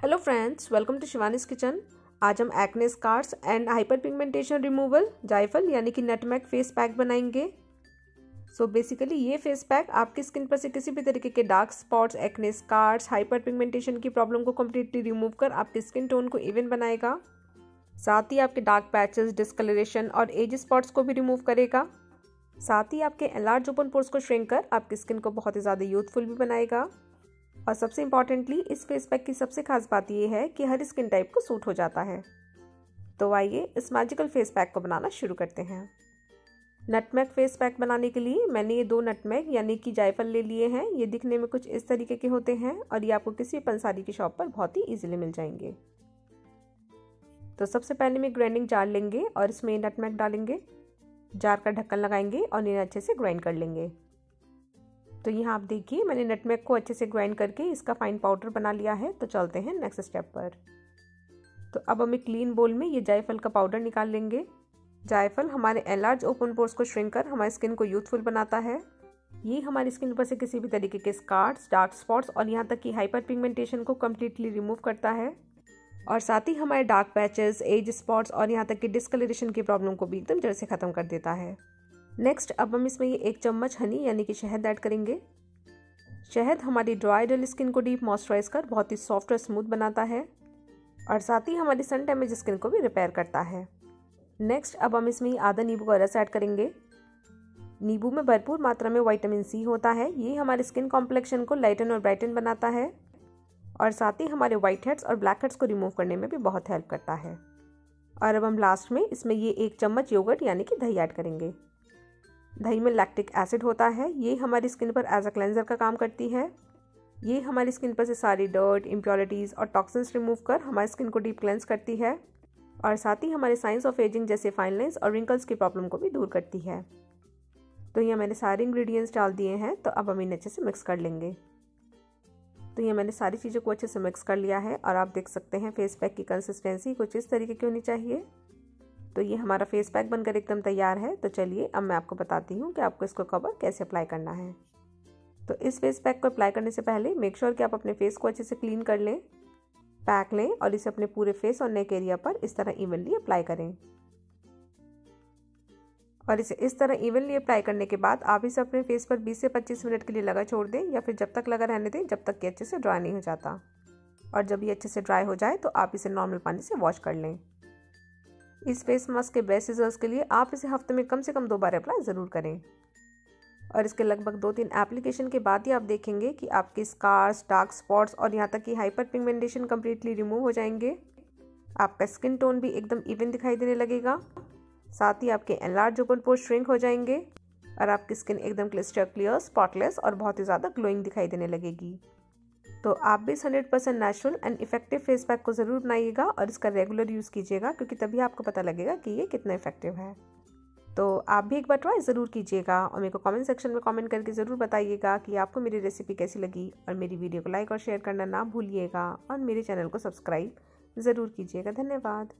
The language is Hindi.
Hello friends welcome to Shivani's kitchen आज हम acne scars and hyperpigmentation removal जायफल, यानी कि नटमैक फेस पैक बनाएँगे। सो so बेसिकली ये फेस पैक आपकी स्किन पर से किसी भी तरीके के dark spots acne scars hyperpigmentation की प्रॉब्लम को कम्प्लीटली रिमूव कर आपके स्किन टोन को इवन बनाएगा। साथ ही आपके डार्क पैचेस डिस्कलरेशन और एज स्पॉट्स को भी रिमूव करेगा। साथ ही आपके एलार्ज ओपन पोर्स को श्रिंक कर आपकी स्किन को बहुत ही ज़्यादा यूथफुल भी बनाएगा। और सबसे इम्पॉर्टेंटली इस फेस पैक की सबसे खास बात यह है कि हर स्किन टाइप को सूट हो जाता है। तो आइए इस मैजिकल फेस पैक को बनाना शुरू करते हैं। नटमैग फेस पैक बनाने के लिए मैंने ये दो नटमैग, यानी कि जायफल ले लिए हैं। ये दिखने में कुछ इस तरीके के होते हैं और ये आपको किसी पंसारी की शॉप पर बहुत ही ईजिली मिल जाएँगे। तो सबसे पहले मैं ग्राइंडिंग जार लेंगे और इसमें नटमैग डालेंगे। जार का ढक्कन लगाएँगे और इन्हें अच्छे से ग्राइंड कर लेंगे। तो यहाँ आप देखिए, मैंने नटमेग को अच्छे से ग्राइंड करके इसका फाइन पाउडर बना लिया है। तो चलते हैं नेक्स्ट स्टेप पर। तो अब हम एक क्लीन बोल में ये जायफल का पाउडर निकाल लेंगे। जायफल हमारे एलार्ज ओपन पोर्स को श्रिंक कर हमारी स्किन को यूथफुल बनाता है। ये हमारी स्किन पर से किसी भी तरीके के स्कार्स डार्क स्पॉट्स और यहाँ तक कि हाइपर पिगमेंटेशन को कम्प्लीटली रिमूव करता है। और साथ ही हमारे डार्क पैचेस एज स्पॉट्स और यहाँ तक कि डिस्कलरेशन की प्रॉब्लम को भी एकदम जड़ से ख़त्म कर देता है। नेक्स्ट अब हम इसमें ये एक चम्मच हनी यानी कि शहद ऐड करेंगे। शहद हमारी ड्राई डल स्किन को डीप मॉइस्चराइज कर बहुत ही सॉफ्ट और स्मूथ बनाता है और साथ ही हमारी सन डैमेज स्किन को भी रिपेयर करता है। नेक्स्ट अब हम इसमें आधा नींबू का रस ऐड करेंगे। नींबू में भरपूर मात्रा में वाइटामिन सी होता है, ये हमारे स्किन कॉम्प्लेक्शन को लाइटन और ब्राइटन बनाता है और साथ ही हमारे वाइट हेड्स और ब्लैक हेड्स को रिमूव करने में भी बहुत हेल्प करता है। और अब हम लास्ट में इसमें ये एक चम्मच योगर्ट यानी कि दही ऐड करेंगे। दही में लैक्टिक एसिड होता है। ये हमारी स्किन पर एज अ क्लेंजर का काम करती है। ये हमारी स्किन पर से सारी डर्ट इम्प्योरिटीज़ और टॉक्सिन्स रिमूव कर हमारी स्किन को डीप क्लेंस करती है। और साथ ही हमारे साइंस ऑफ़ एजिंग जैसे फाइन लाइन्स और रिंकल्स की प्रॉब्लम को भी दूर करती है। तो यहाँ मैंने सारे इंग्रेडिएंट्स डाल दिए हैं तो अब हम इन्हें अच्छे से मिक्स कर लेंगे। तो ये मैंने सारी चीज़ों को अच्छे से मिक्स कर लिया है और आप देख सकते हैं फेस पैक की कंसिस्टेंसी कुछ इस तरीके की होनी चाहिए। तो ये हमारा फेस पैक बनकर एकदम तैयार है। तो चलिए, अब मैं आपको बताती हूँ कि आपको इसको कवर कैसे अप्लाई करना है। तो इस फेस पैक को अप्लाई करने से पहले मेक श्योर कि आप अपने फेस को अच्छे से क्लीन कर लें पैक लें और इसे अपने पूरे फेस और नेक एरिया पर इस तरह इवनली अप्लाई करें। और इसे इस तरह इवनली अप्लाई करने के बाद आप इसे अपने फेस पर 20 से 25 मिनट के लिए लगा छोड़ दें या फिर जब तक लगा रहने दें, जब तक कि अच्छे से ड्राई नहीं हो जाता। और जब ये अच्छे से ड्राई हो जाए तो आप इसे नॉर्मल पानी से वॉश कर लें। इस फेस मास्क के बेस्ट रिज़ल्ट के लिए आप इसे हफ़्ते में कम से कम दो बार अप्लाई ज़रूर करें। और इसके लगभग दो तीन एप्लीकेशन के बाद ही आप देखेंगे कि आपके स्कार्स डार्क स्पॉट्स और यहाँ तक कि हाइपर पिगमेंटेशन कम्प्लीटली रिमूव हो जाएँगे। आपका स्किन टोन भी एकदम इवन दिखाई देने लगेगा। साथ ही आपके एनलार्ज ओपन पोर श्रिंक हो जाएँगे और आपकी स्किन एकदम क्लिस्टर क्लियर स्पॉटलेस और बहुत ही ज़्यादा ग्लोइंग दिखाई देने लगेगी। तो आप भी इस hundred percent natural and effective face pack को ज़रूर बनाइएगा और इसका रेगुलर यूज़ कीजिएगा, क्योंकि तभी आपको पता लगेगा कि ये कितना इफ़ेक्टिव है। तो आप भी एक बार ट्राई ज़रूर कीजिएगा और मेरे को कमेंट सेक्शन में कमेंट करके ज़रूर बताइएगा कि आपको मेरी रेसिपी कैसी लगी और मेरी वीडियो को लाइक और शेयर करना ना भूलिएगा और मेरे चैनल को सब्सक्राइब ज़रूर कीजिएगा। धन्यवाद।